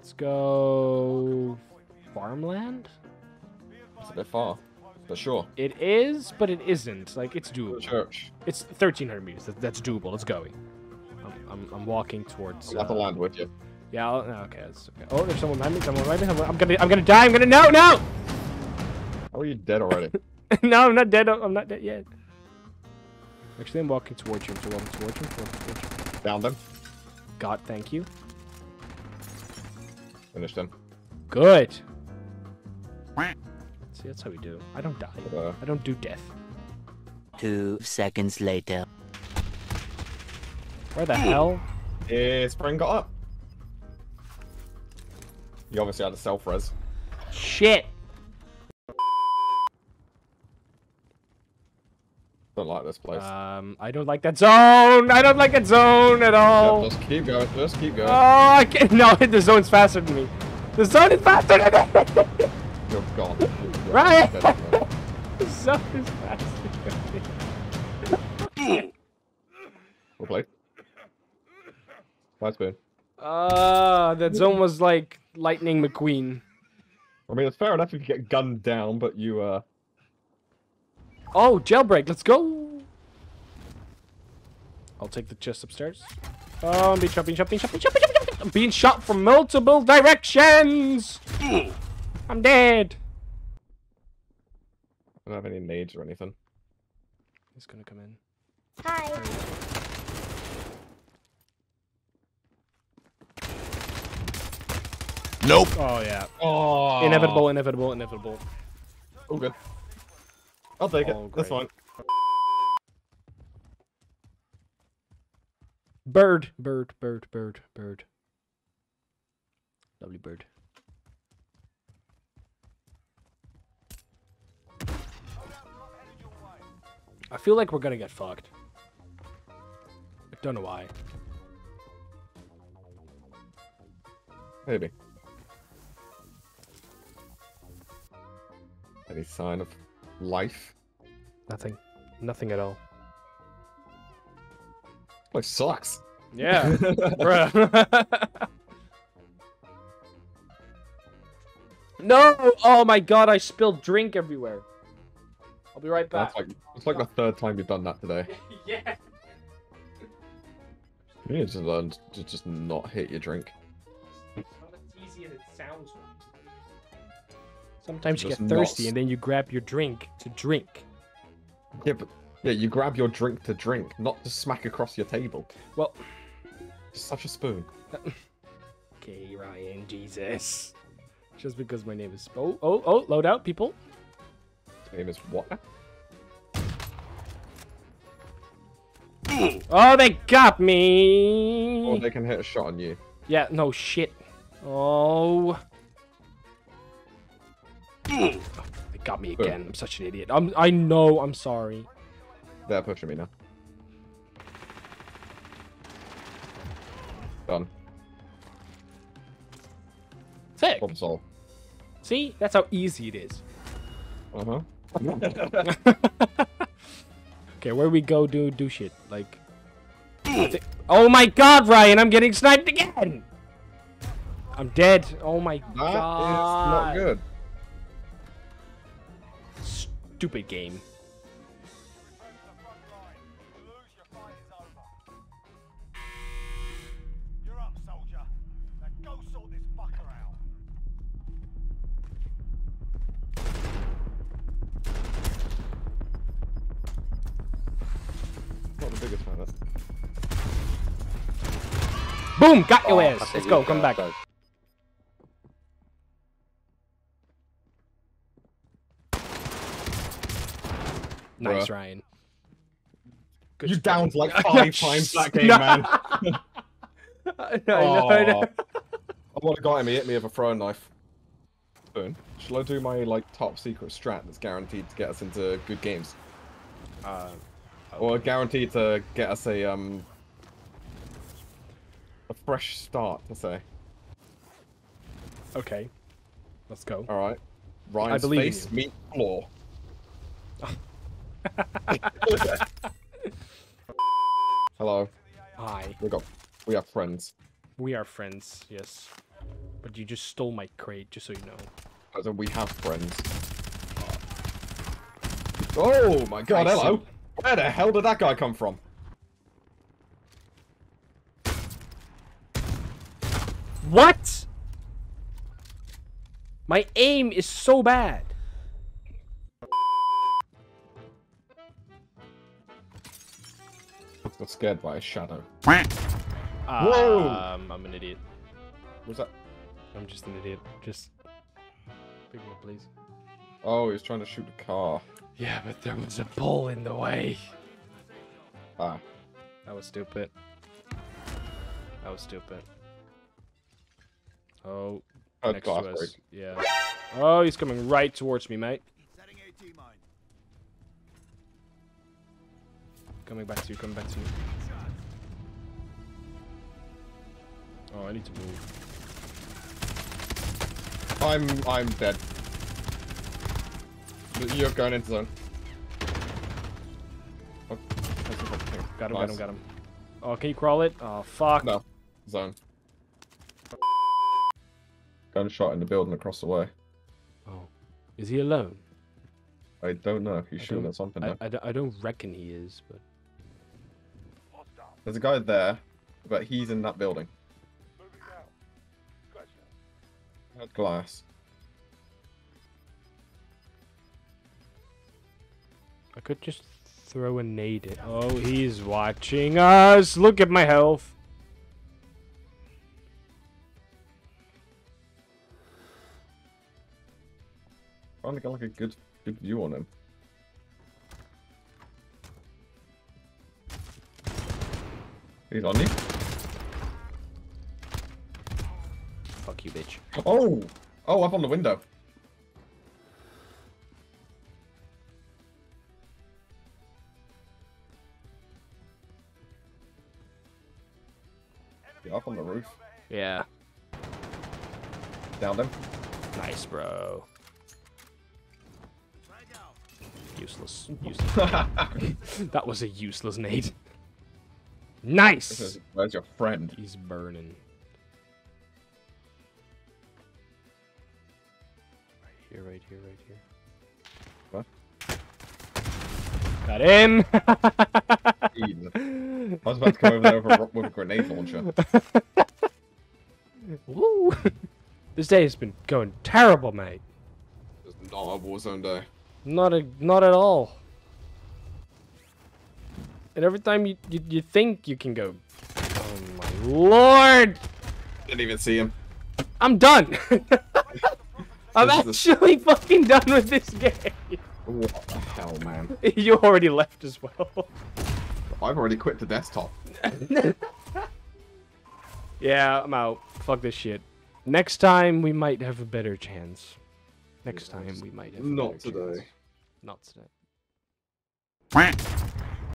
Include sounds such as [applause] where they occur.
Let's go farmland. It's a bit far, but sure. It is, but it isn't. Like it's doable. Church. It's 1,300 meters. That's doable. Let's go. I'm, I'm, I'm walking towards. To uh, land with you. Yeah. I'll, no, okay. That's okay. Oh, there's someone behind me. Someone behind me. Someone, I'm gonna. I'm gonna die. I'm gonna. No. No. How are you dead already? [laughs] no, I'm not dead. I'm not dead yet. Actually, I'm walking towards you. I'm walking towards you. Towards you. Found them. God, thank you. Finished them. Good. See, that's how we do. I don't die. Uh, I don't do death. Two seconds later. Where the hell? yeah, spring got up. You obviously had a self res. Shit. Don't like this place. Um, I don't like that zone. I don't like that zone at all. Yeah, just keep going. Just keep going. Oh, I can't. [laughs] No, the zone's faster than me. The zone is faster than me. [laughs] You're gone. [laughs] You're Right. the zone is faster than me. Well played. Nice. Ah, that zone was like Lightning McQueen. I mean, it's fair enough if you get gunned down, but you, uh... Oh, jailbreak. Let's go. I'll take the chest upstairs. Um, oh, I'm being shot, being shot, being shot, being shot, being shot, being shot. I'm being shot from multiple directions. I'm dead. I don't have any nades or anything. He's gonna come in. Hi. Nope. Oh yeah. Oh! Inevitable, inevitable, inevitable. All good. I'll take Oh, it. That's fine. Bird, bird, bird, bird, bird. Lovely bird. I feel like we're gonna get fucked. I don't know why. Maybe. Any sign of life? Nothing. Nothing at all. Place sucks. Yeah. [laughs] Bruh. [laughs] no! Oh my god, I spilled drink everywhere. I'll be right back. That's like it's like the third time you've done that today. [laughs] yeah. You need to learn to just not hit your drink. It's not as easy as it sounds. Sometimes you get thirsty not- and then you grab your drink to drink. Yeah, but yeah, you grab your drink to drink, not to smack across your table. Well, Such a spoon. okay, Ryan, Jesus. Just because my name is. Oh, oh, oh, load out, people. His name is what? Oh, they got me. Or they can hit a shot on you. Yeah, no shit. Oh. They got me again. I'm such an idiot. I'm. I know. I'm sorry. They're pushing me now. Done. Sick. Problem solved. See, that's how easy it is. Uh huh. [laughs] Okay, where we go do do shit like. Oh my God, Ryan! I'm getting sniped again. I'm dead. Oh my That is God. not good. Stupid game. Boom! Got your Oh, ass. Let's go. Come back. so- Nice, Bruh. Ryan. Good You stuff. downed like [laughs] five times that [laughs] game, man. [laughs] I know, I know. I would have got him. He hit me with a throwing knife. Spoon. Shall I do my like top secret strat that's guaranteed to get us into good games, Uh, or guaranteed to get us a um a fresh start? To say. okay. Let's go. All right. Ryan's believe in face you. meet floor. [laughs] Hello. Hi. We got. We have friends. We are friends. Yes. But you just stole my crate, just so you know. As in we have friends. Oh my god, I hello! see. Where the hell did that guy come from? What? My aim is so bad. Got scared by a shadow. Whoa! Um, I'm an idiot. Was that? I'm just an idiot. Just pick me up, please. Oh, he was trying to shoot a car. Yeah, but there was a bull in the way. Ah, That was stupid. That was stupid. Oh, oh next to us. Yeah. Oh, he's coming right towards me, mate. Setting AT mine. Coming back to you, coming back to you. Oh, I need to move. I'm I'm dead. You're going into zone. Oh, that's a good thing. Got him, got him, got him. Oh, can you crawl it? Oh, fuck. No, zone. Gunshot in the building across the way. Oh. Is he alone? I don't know. He's I shooting at something. I. I, don't- I don't reckon he is, but... There's a guy there, but he's in that building. Had glass. I could just throw a nade in. Oh, he's watching us! Look at my health! Trying to get like a good good view on him. He's on you. Fuck you, bitch. Oh! Oh, up on the window. Yeah, up on the roof. Yeah. Down him. Nice, bro. Useless. Useless. [laughs] that was a useless nade. Nice! Where's your friend? He's burning. Right here, right here, right here. What? Got him! [laughs] I was about to come over there with a, with a grenade launcher. [laughs] Woo! this day has been going terrible, mate. It's not a Warzone day. Not a, not at all. And every time you, you, you think you can go, oh my lord! Didn't even see him. I'm done! [laughs] I'm actually fucking done with this game. What the hell, man? [laughs] you already left as well. I've already quit the desktop. [laughs] yeah, I'm out. Fuck this shit. Next time we might have a better chance. Next time we might have. Not today. chance. Not today.